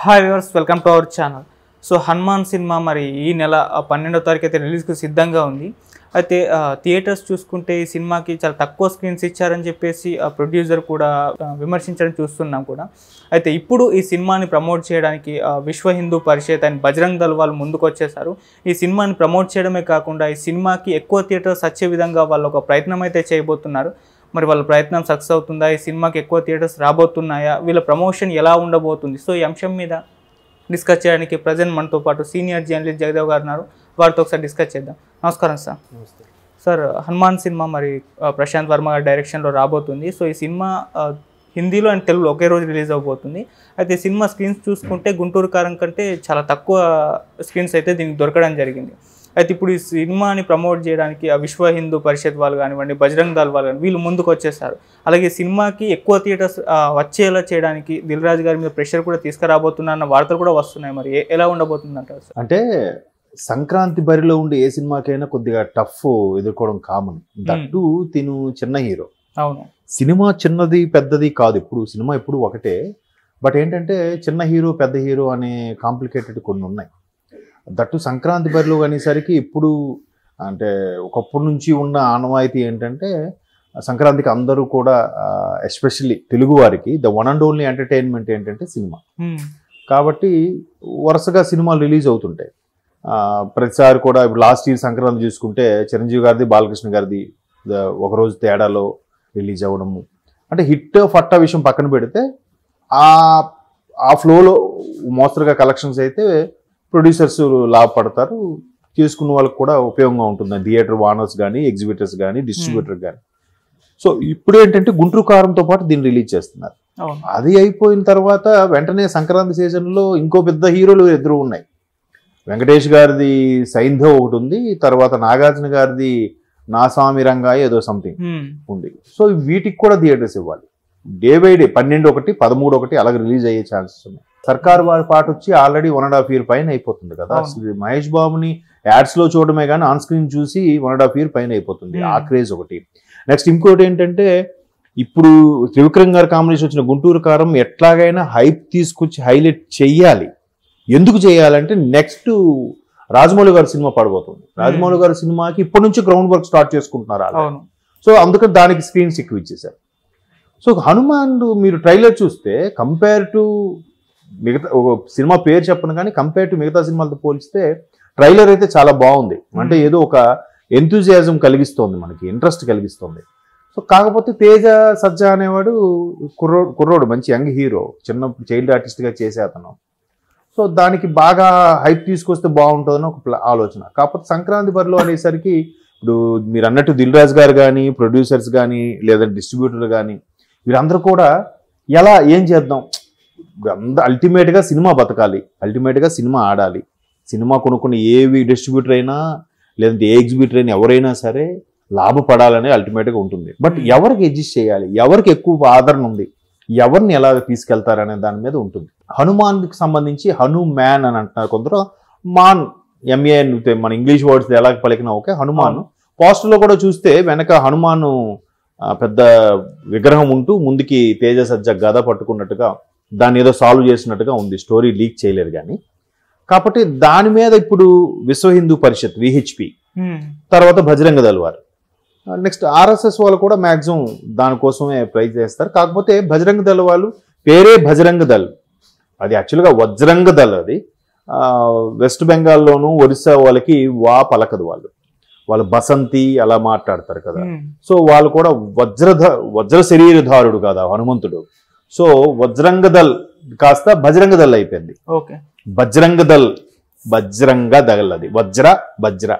Hi viewers welcome to our channel. So Hanuman cinema మరి ఈ నెల పన్నెండో తారీఖు అయితే రిలీజ్కి సిద్ధంగా ఉంది. అయితే థియేటర్స్ చూసుకుంటే ఈ సినిమాకి చాలా తక్కువ స్క్రీన్స్ ఇచ్చారని చెప్పేసి ప్రొడ్యూసర్ కూడా విమర్శించడం చూస్తున్నాం కూడా. అయితే ఇప్పుడు ఈ సినిమాని ప్రమోట్ చేయడానికి విశ్వ హిందూ పరిషత్ అండ్ బజరంగ్ దళ్ వాళ్ళు ముందుకు వచ్చేసారు ఈ సినిమాని ప్రమోట్ చేయడమే కాకుండా ఈ సినిమాకి ఎక్కువ థియేటర్స్ వచ్చే విధంగా వాళ్ళు ఒక ప్రయత్నం అయితే చేయబోతున్నారు. మరి వాళ్ళ ప్రయత్నం సక్సెస్ అవుతుందా? ఈ సినిమాకి ఎక్కువ థియేటర్స్ రాబోతున్నాయా? వీళ్ళ ప్రమోషన్ ఎలా ఉండబోతుంది? సో ఈ అంశం మీద డిస్కస్ చేయడానికి ప్రజెంట్ మనతో పాటు సీనియర్ జర్నలిస్ట్ జగదేవ్ గారు ఉన్నారు. వారితో ఒకసారి డిస్కస్ చేద్దాం. నమస్కారం సార్. సార్ హనుమాన్ సినిమా మరి ప్రశాంత్ వర్మ గారి డైరెక్షన్లో రాబోతుంది. సో ఈ సినిమా హిందీలో అండ్ తెలుగులో ఒకే రోజు రిలీజ్ అవబోతుంది. అయితే సినిమా స్క్రీన్స్ చూసుకుంటే గుంటూరు కారం కంటే చాలా తక్కువ స్క్రీన్స్ అయితే దీనికి దొరకడం జరిగింది. అయితే ఇప్పుడు ఈ సినిమాని ప్రమోట్ చేయడానికి ఆ విశ్వ హిందూ పరిషత్ వాళ్ళు కానివ్వండి బజరంగ్ దళ్ వాళ్ళు కానీ వీళ్ళు ముందుకు వచ్చేసారు. అలాగే సినిమాకి ఎక్కువ థియేటర్స్ వచ్చేలా చేయడానికి దిల్ రాజు గారి మీద ప్రెషర్ కూడా తీసుకురాబోతున్నా వార్తలు కూడా వస్తున్నాయి మరి. ఎలా ఉండబోతుంది అంటారు అంటే సంక్రాంతి బరిలో ఉండే ఏ సినిమాకైనా కొద్దిగా టఫ్ ఎదుర్కోవడం కామన్. దట్టు తిను చిన్న హీరో. అవును. సినిమా చిన్నది పెద్దది కాదు. ఇప్పుడు సినిమా ఎప్పుడు ఒకటే. బట్ ఏంటంటే చిన్న హీరో పెద్ద హీరో అనే కాంప్లికేటెడ్ కొన్ని ఉన్నాయి. దట్టు సంక్రాంతి బరిలో అనేసరికి ఇప్పుడు అంటే ఒకప్పటి నుంచి ఉన్న ఆనవాయితీ ఏంటంటే సంక్రాంతికి అందరూ కూడా ఎస్పెషల్లీ తెలుగు వారికి the one and only entertainment ఏంటంటే సినిమా. కాబట్టి వరుసగా సినిమాలు రిలీజ్ అవుతుంటాయి. ప్రతిసారి కూడా ఇప్పుడు లాస్ట్ ఇయర్ సంక్రాంతి చూసుకుంటే చిరంజీవి గారిది బాలకృష్ణ గారిది ఒకరోజు తేడాలో రిలీజ్ అవ్వడము అంటే హిట్ ఫట్ట విషయం పక్కన పెడితే ఆ ఆ ఫ్లోలో మోస్తరుగా కలెక్షన్స్ అయితే ప్రొడ్యూసర్స్ లాభపడతారు. తీసుకున్న వాళ్ళకి కూడా ఉపయోగంగా ఉంటుంది థియేటర్ వానర్స్ కానీ ఎగ్జిబిటర్స్ కానీ డిస్ట్రిబ్యూటర్ కానీ సో ఇప్పుడు ఏంటంటే గుంటూరు కారంతో పాటు దీన్ని రిలీజ్ చేస్తున్నారు. అది అయిపోయిన తర్వాత వెంటనే సంక్రాంతి సీజన్లో ఇంకో పెద్ద హీరోలు ఎదురు ఉన్నాయి. వెంకటేష్ గారిది సైంధవ్ ఒకటి ఉంది. తర్వాత నాగార్జున గారిది నా స్వామి రంగా ఏదో సంథింగ్. ఉంది. సో వీటికి కూడా థియేటర్స్ ఇవ్వాలి. డే బై డే పన్నెండు ఒకటి పదమూడు ఒకటి అలాగే రిలీజ్ అయ్యే ఛాన్సెస్ ఉన్నాయి. సర్కార్ వారి పాట వచ్చి already one and half year పైన అయిపోతుంది కదా. మహేష్ బాబుని యాడ్స్లో చూడడమే కానీ ఆన్ స్క్రీన్ చూసి వన్ అండ్ హాఫ్ ఇయర్ పైన అయిపోతుంది. ఆ క్రేజ్ ఒకటి. నెక్స్ట్ ఇంకోటి ఏంటంటే ఇప్పుడు త్రివిక్రమ్ గారి కాంబినేషన్ వచ్చిన గుంటూరు కారం ఎట్లాగైనా హైప్ తీసుకొచ్చి హైలైట్ చెయ్యాలి. ఎందుకు చేయాలంటే నెక్స్ట్ రాజమౌళి గారి సినిమా పడబోతుంది. రాజమౌళి గారి సినిమాకి ఇప్పటి నుంచి గ్రౌండ్ వర్క్ స్టార్ట్ చేసుకుంటున్నారు సో అందుకని దానికి స్క్రీన్స్ ఎక్కువ ఇచ్చేసారు సో హనుమాన్ మీరు ట్రైలర్ చూస్తే కంపేర్ టు మిగతా సినిమా పేరు చెప్పను కానీ కంపేర్ టు మిగతా సినిమాలతో పోలిస్తే ట్రైలర్ అయితే చాలా బాగుంది. అంటే. ఏదో ఒక ఎంతూజియాజం కలిగిస్తోంది మనకి ఇంట్రెస్ట్ కలిగిస్తుంది. సో కాకపోతే తేజ సజ్జా అనేవాడు కుర్రోడు కుర్రోడు మంచి యంగ్ హీరో చిన్న చైల్డ్ ఆర్టిస్ట్గా చేసే అతను. సో దానికి బాగా హైప్ తీసుకొస్తే బాగుంటుందని ఒక ఆలోచన. కాకపోతే సంక్రాంతి బరిలో అనేసరికి ఇప్పుడు మీరు అన్నట్టు దిల్ రాజు గారు కానీ ప్రొడ్యూసర్స్ కానీ లేదా డిస్ట్రిబ్యూటర్లు కానీ వీరందరూ కూడా ఎలా ఏం చేద్దాం? అంద అల్టిమేట్గా సినిమా బతకాలి. అల్టిమేట్గా సినిమా ఆడాలి. సినిమా కొనుక్కున్న ఏవి డిస్ట్రిబ్యూటర్ అయినా లేదంటే ఏ ఎగ్జిబ్యూటర్ అయినా ఎవరైనా సరే లాభపడాలనే అల్టిమేట్గా ఉంటుంది. బట్ ఎవరికి అడ్జస్ట్ చేయాలి? ఎవరికి ఎక్కువ ఆదరణ ఉంది? ఎవరిని ఎలా తీసుకెళ్తారనే దాని మీద ఉంటుంది. హనుమాన్కి సంబంధించి హను మ్యాన్ అని అంటున్నారు కొందరు. మాన్ ఎంఏ మన ఇంగ్లీష్ వర్డ్స్ ఎలా పలికినా ఓకే హనుమాన్. పోస్టర్లో కూడా చూస్తే వెనక హనుమాను పెద్ద విగ్రహం ఉంటూ ముందుకి తేజ సజ్జ గద పట్టుకున్నట్టుగా దాన్ని ఏదో సాల్వ్ చేసినట్టుగా ఉంది స్టోరీ లీక్ చేయలేరు కానీ. కాబట్టి దాని మీద ఇప్పుడు విశ్వ హిందూ పరిషత్ విహెచ్పి హ్మ్. తర్వాత బజరంగ దళ్ వారు. నెక్స్ట్ ఆర్ఎస్ఎస్ వాళ్ళు కూడా మ్యాక్సిమం దానికోసమే ట్రై చేస్తారు. కాకపోతే బజరంగ దళ్ వాళ్ళు పేరే బజరంగ దళ్. అది యాక్చువల్గా వజ్రంగ దళ్ అది. వెస్ట్ బెంగాల్లోను ఒరిస్సా వాళ్ళకి వా పలకదు వాళ్ళు. వాళ్ళు బసంతి అలా మాట్లాడతారు కదా. హ్మ్. సో వాళ్ళు కూడా వజ్రధ వజ్ర శరీరధారుడు కదా హనుమంతుడు. సో వజ్రంగ దళ్ కాస్త బజరంగ దళ్ అయిపోయింది. ఓకే. బజరంగ దళ్ బజ్రంగ దళ్ అది. వజ్ర బజ్ర.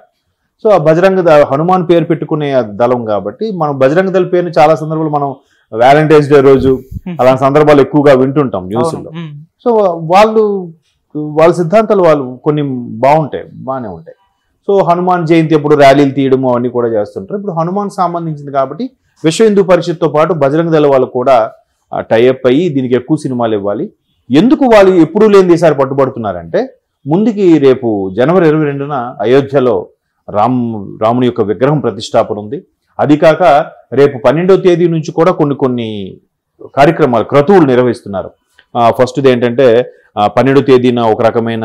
సో ఆ బజరంగ హనుమాన్ పేరు పెట్టుకునే దళం కాబట్టి మనం బజరంగ దళ్ పేరుని చాలా సందర్భాలు మనం వ్యాలంటైన్స్ డే రోజు అలాంటి సందర్భాలు ఎక్కువగా వింటుంటాం న్యూస్లో. సో వాళ్ళు వాళ్ళ సిద్ధాంతాలు వాళ్ళు కొన్ని బాగుంటాయి బాగానే ఉంటాయి. సో హనుమాన్ జయంతి అప్పుడు ర్యాలీలు తీయడము అవన్నీ కూడా చేస్తుంటారు. ఇప్పుడు హనుమాన్ సంబంధించింది కాబట్టి విశ్వ హిందూ పరిషత్తో పాటు బజరంగ దళ వాళ్ళు కూడా టైఅప్ అయ్యి దీనికి ఎక్కువ సినిమాలు ఇవ్వాలి. ఎందుకు వాళ్ళు ఎప్పుడూ లేని ఈసారి పట్టుబడుతున్నారంటే ముందుకి రేపు జనవరి ఇరవై రెండున అయోధ్యలో రామ్ రాముని యొక్క విగ్రహం ప్రతిష్టాపన ఉంది. అది కాక రేపు పన్నెండవ తేదీ నుంచి కూడా కొన్ని కొన్ని కార్యక్రమాలు క్రతువులు నిర్వహిస్తున్నారు. ఫస్ట్ది ఏంటంటే పన్నెండో తేదీన ఒక రకమైన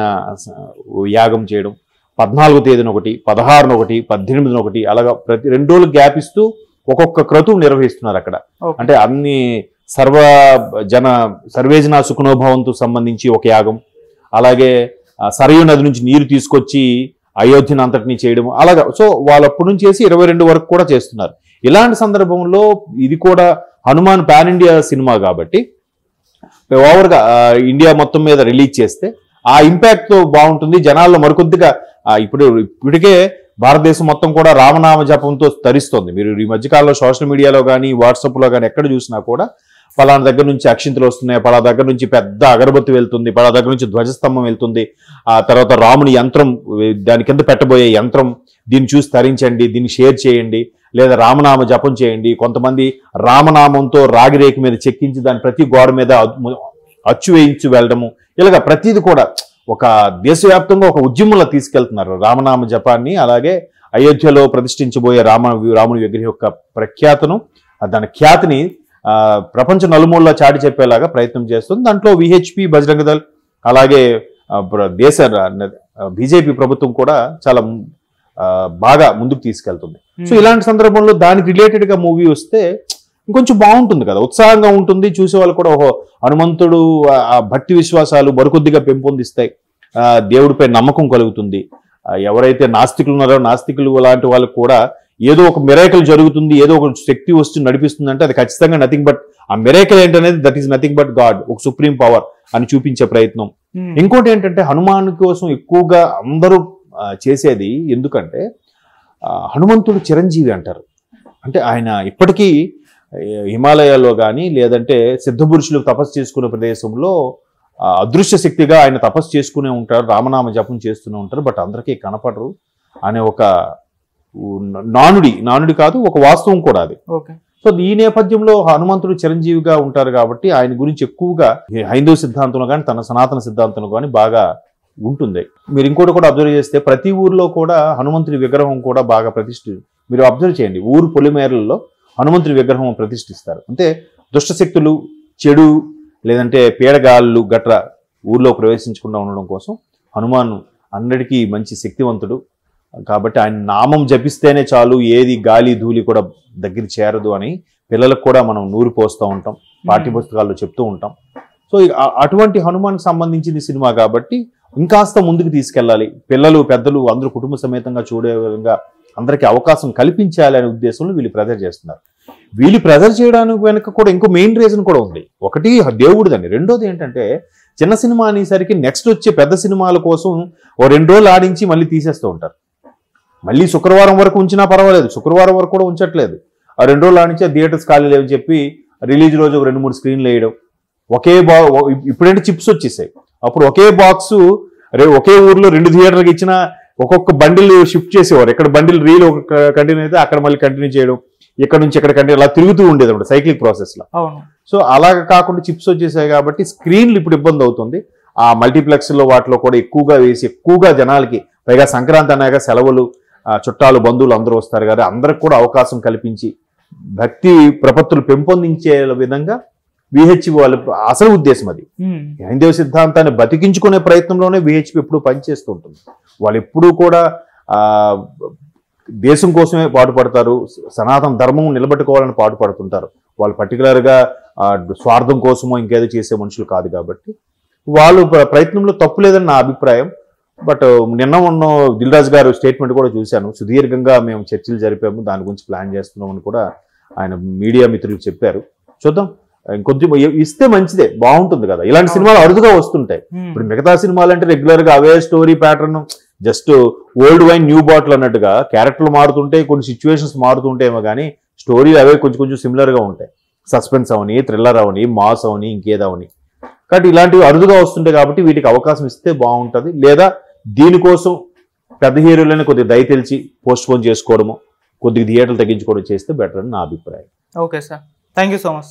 యాగం చేయడం పద్నాలుగో తేదీన ఒకటి పదహారున ఒకటి పద్దెనిమిదిన ఒకటి అలాగా ప్రతి రెండు రోజులు గ్యాప్ ఇస్తూ ఒక్కొక్క క్రతువు నిర్వహిస్తున్నారు అక్కడ. అంటే అన్ని సర్వ జన సర్వేజన సుఖనోభవంతో సంబంధించి ఒక యాగం. అలాగే ఆ, సరయూ నది నుంచి నీరు తీసుకొచ్చి అయోధ్యను అంతటిని చేయడం అలాగా. సో వాళ్ళప్పటి నుంచి చేసి ఇరవై రెండు వరకు కూడా చేస్తున్నారు. ఇలాంటి సందర్భంలో ఇది కూడా హనుమాన్ పాన్ ఇండియా సినిమా కాబట్టి ఓవర్గా ఇండియా మొత్తం మీద రిలీజ్ చేస్తే ఆ ఇంపాక్ట్తో బాగుంటుంది. జనాల్లో మరికొద్దిగా ఇప్పుడు ఇప్పటికే భారతదేశం మొత్తం కూడా రామనామ జపంతో తరిస్తుంది. మీరు ఈ మధ్యకాలంలో సోషల్ మీడియాలో కానీ వాట్సాప్లో కానీ ఎక్కడ చూసినా కూడా పలానా దగ్గర నుంచి అక్షింతలు వస్తున్నాయి పలా దగ్గర నుంచి పెద్ద అగరబత్తి వెళ్తుంది పలా దగ్గర నుంచి ధ్వజస్తంభం వెళ్తుంది. ఆ తర్వాత రాముని యంత్రం దాని కింద పెట్టబోయే యంత్రం దీన్ని చూసి తరించండి దీన్ని షేర్ చేయండి లేదా రామనామ జపం చేయండి. కొంతమంది రామనామంతో రాగిరేఖ మీద చెక్కించి దాని ప్రతి గోడ మీద అచ్చు- వేయించి వెళ్ళడము. ఇలాగ ప్రతిది కూడా ఒక దేశవ్యాప్తంగా ఒక ఉద్యమంలో తీసుకెళ్తున్నారు రామనామ జపాన్ని. అలాగే అయోధ్యలో ప్రతిష్ఠించబోయే రామ రాముని విగ్రహం యొక్క ప్రఖ్యాతను దాని ఖ్యాతిని ప్రపంచ నలుమూలలో చాటి చెప్పేలాగా ప్రయత్నం చేస్తుంది. దాంట్లో విహెచ్పి బజరంగ దళ్ అలాగే దేశ బీజేపీ ప్రభుత్వం కూడా చాలా బాగా ముందుకు తీసుకెళ్తుంది. సో ఇలాంటి సందర్భంలో దానికి రిలేటెడ్గా మూవీ వస్తే ఇంకొంచెం బాగుంటుంది కదా. ఉత్సాహంగా ఉంటుంది. చూసే వాళ్ళు కూడా ఓహో హనుమంతుడు ఆ- భక్తి విశ్వాసాలు మరికొద్దిగా పెంపొందిస్తాయి. దేవుడిపై నమ్మకం కలుగుతుంది. ఎవరైతే నాస్తికులు ఉన్నారో నాస్తికులు లాంటి వాళ్ళకు కూడా ఏదో ఒక మిరేకల్ జరుగుతుంది ఏదో ఒక శక్తి వస్తూ నడిపిస్తుంది అంటే అది ఖచ్చితంగా నథింగ్ బట్ ఆ మిరేకల్ ఏంటనేది that is nothing but god ఒక సుప్రీం పవర్ అని చూపించే ప్రయత్నం మ్మ్. ఇంకోటి ఏంటంటే హనుమాన్ కోసం ఎక్కువగా అందరూ చేసేది ఎందుకంటే హనుమంతుడు చిరంజీవి అంటారు అంటే ఆయన ఇప్పటికీ హిమాలయాల్లో కానీ లేదంటే సిద్ధపురుషులు తపస్సు చేసుకునే ప్రదేశంలో అదృశ్య శక్తిగా ఆయన తపస్సు చేసుకునే ఉంటారు రామనామ జపం చేస్తూనే ఉంటారు బట్ అందరికీ కనపడరు అనే ఒక నానుడి నానుడి కాదు ఒక వాస్తవం కూడా అది. ఓకే. సో ఈ నేపథ్యంలో హనుమంతుడు చిరంజీవిగా ఉంటారు కాబట్టి ఆయన గురించి ఎక్కువగా హైందవ సిద్ధాంతంలో కానీ తన సనాతన సిద్ధాంతంలో కానీ బాగా ఉంటుంది. మీరు ఇంకోటి కూడా అబ్జర్వ్ చేస్తే ప్రతి ఊర్లో కూడా హనుమంతుడి విగ్రహం కూడా బాగా ప్రతిష్ఠి మీరు అబ్జర్వ్ చేయండి. ఊరు పొలిమేరల్లో హనుమంతుడి విగ్రహం ప్రతిష్ఠిస్తారు. అంటే దుష్టశక్తులు చెడు లేదంటే పీడగాళ్ళు గట్ర ఊర్లో ప్రవేశించకుండా ఉండడం కోసం హనుమాన్ అందరికీ మంచి శక్తివంతుడు కాబట్టి ఆయన నామం జపిస్తేనే చాలు ఏది గాలి ధూళి కూడా దగ్గర చేరదు అని పిల్లలకు కూడా మనం నూరు పోస్తూ ఉంటాం పాఠ్యపుస్తకాల్లో చెప్తూ ఉంటాం. సో అటువంటి హనుమాన్కి సంబంధించింది సినిమా కాబట్టి ఇంకాస్త ముందుకు తీసుకెళ్ళాలి. పిల్లలు పెద్దలు అందరూ కుటుంబ సమేతంగా చూడే విధంగా అందరికీ అవకాశం కల్పించాలి అనే ఉద్దేశంలో వీళ్ళు ప్రెజర్ చేస్తున్నారు. వీళ్ళు ప్రెజర్ చేయడానికి వెనుక కూడా ఇంకో మెయిన్ రీజన్ కూడా ఉంది. ఒకటి దేవుడిదని రెండోది ఏంటంటే చిన్న సినిమా అనేసరికి నెక్స్ట్ వచ్చే పెద్ద సినిమాల కోసం ఓ రెండు రోజులు ఆడించి మళ్ళీ తీసేస్తూ ఉంటారు. మళ్ళీ శుక్రవారం వరకు ఉంచినా పర్వాలేదు. శుక్రవారం వరకు కూడా ఉంచట్లేదు. ఆ రెండు రోజులు ఆడించి థియేటర్స్ ఖాళీ లేవని చెప్పి రిలీజ్ రోజు ఒక రెండు మూడు స్క్రీన్లు వేయడం. ఒకే బా ఇప్పుడంటే చిప్స్ వచ్చేసాయి. అప్పుడు ఒకే బాక్స్ ఒకే ఊర్లో రెండు థియేటర్కి ఇచ్చిన ఒక్కొక్క బండిల్ షిఫ్ట్ చేసేవారు. ఇక్కడ బండిల్ రీల్ ఒక కంటిన్యూ అయితే అక్కడ మళ్ళీ కంటిన్యూ చేయడం. ఇక్కడ నుంచి ఇక్కడ కంటిన్యూ అలా తిరుగుతూ ఉండేది అనమాట సైక్లిక్ ప్రాసెస్లో. సో అలాగ కాకుండా చిప్స్ వచ్చేసాయి కాబట్టి స్క్రీన్లు ఇప్పుడు ఇబ్బంది అవుతుంది. ఆ మల్టీప్లెక్స్లో వాటిలో కూడా ఎక్కువగా వేసి ఎక్కువగా జనాలకి పైగా సంక్రాంతి అన్నాక సెలవులు చుట్టాలు బంధువులు అందరూ వస్తారు కదా అందరికి కూడా అవకాశం కల్పించి భక్తి ప్రపత్తులు పెంపొందించే విధంగా విహెచ్ వాళ్ళ అసలు ఉద్దేశం అది. హైందవ సిద్ధాంతాన్ని బతికించుకునే ప్రయత్నంలోనే విహెచ్పి ఎప్పుడూ పనిచేస్తూ ఉంటుంది వాళ్ళు ఎప్పుడూ కూడా ఆ దేశం కోసమే పాటుపడతారు సనాతన ధర్మం నిలబెట్టుకోవాలని పాటుపడుతుంటారు. వాళ్ళు పర్టికులర్గా స్వార్థం కోసమో ఇంకేదో చేసే మనుషులు కాదు కాబట్టి వాళ్ళు ప్ర- ప్రయత్నంలో తప్పు లేదని నా అభిప్రాయం. బట్ నిన్న ఉన్న దిల్ రాజు గారు స్టేట్మెంట్ కూడా చూశాను. సుదీర్ఘంగా మేము చర్చలు జరిపాము. దాని గురించి ప్లాన్ చేస్తున్నామని కూడా ఆయన మీడియా మిత్రులు చెప్పారు. చూద్దాం. ఇంకొంచెం ఇ- ఇస్తే మంచిదే. బాగుంటుంది కదా. ఇలాంటి సినిమాలు అరుదుగా వస్తుంటాయి. ఇప్పుడు మిగతా సినిమాలు అంటే రెగ్యులర్గా అవే story pattern. Just old wine new bottle అన్నట్టుగా క్యారెక్టర్లు మారుతుంటే కొన్ని సిచ్యువేషన్స్ మారుతుంటేమో కానీ స్టోరీ అవే కొంచెం కొంచెం సిమిలర్గా ఉంటాయి. సస్పెన్స్ అవని థ్రిల్లర్ అవని మాస్ అవని ఇంకేదవని కాబట్టి ఇలాంటివి అరుదుగా వస్తుంటాయి కాబట్టి వీటికి అవకాశం ఇస్తే బాగుంటుంది. లేదా దీనికోసం పెద్ద హీరోలని కొద్దిగా దయ తెలిసి పోస్ట్ పోన్ చేసుకోవడము కొద్దిగా థియేటర్లు తగ్గించుకోవడం చేస్తే బెటర్ అని నా అభిప్రాయం. Okay sir. Thank you so much